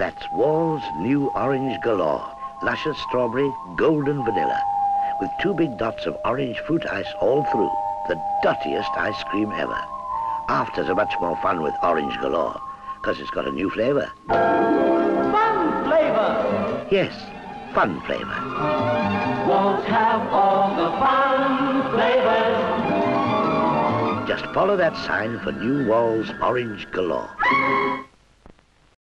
That's Wall's new orange galore. Luscious strawberry, golden vanilla. With two big dots of orange fruit ice all through. The dottiest ice cream ever. Afters are much more fun with orange galore, because it's got a new flavour. Fun flavor! Yes, fun flavour. Won't have all the fun flavors. Just follow that sign for new Wall's orange galore.